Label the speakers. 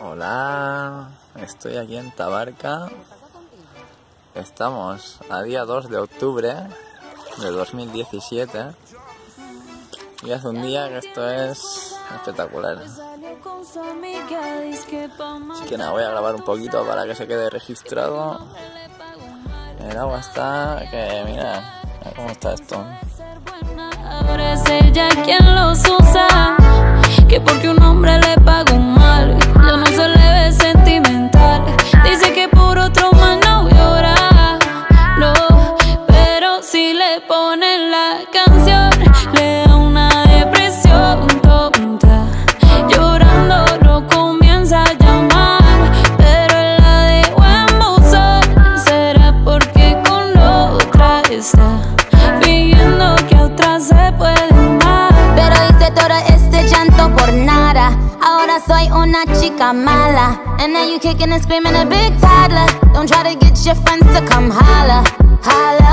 Speaker 1: Hola, estoy aquí en Tabarca. Estamos a día 2 de octubre de 2017 y hace un día que esto es espectacular. Así que nada, voy a grabar un poquito para que se quede registrado. El agua está que mira, mira cómo está esto.
Speaker 2: Le ponen la canción, le da una depresión tonta. Llorando lo comienza a llamar, pero la dejó en buzón. Será porque con otra está fingiendo que a otra se puede amar.
Speaker 3: Pero hice todo este llanto por nada. Ahora soy una chica mala. And now you kicking and screaming a big toddler. Don't try to get your friends to come holla, holla.